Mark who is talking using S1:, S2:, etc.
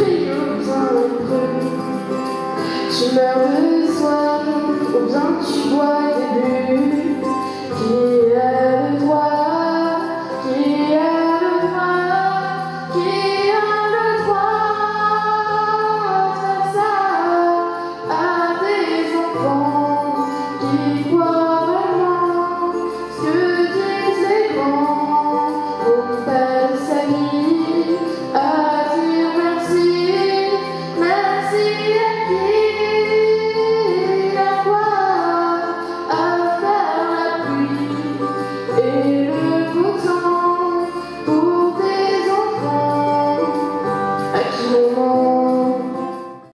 S1: prions à. Tu meurs de soif, ou bien tu bois des bulles. Qui aime toi? Qui est le moi Qui a le ça à des enfants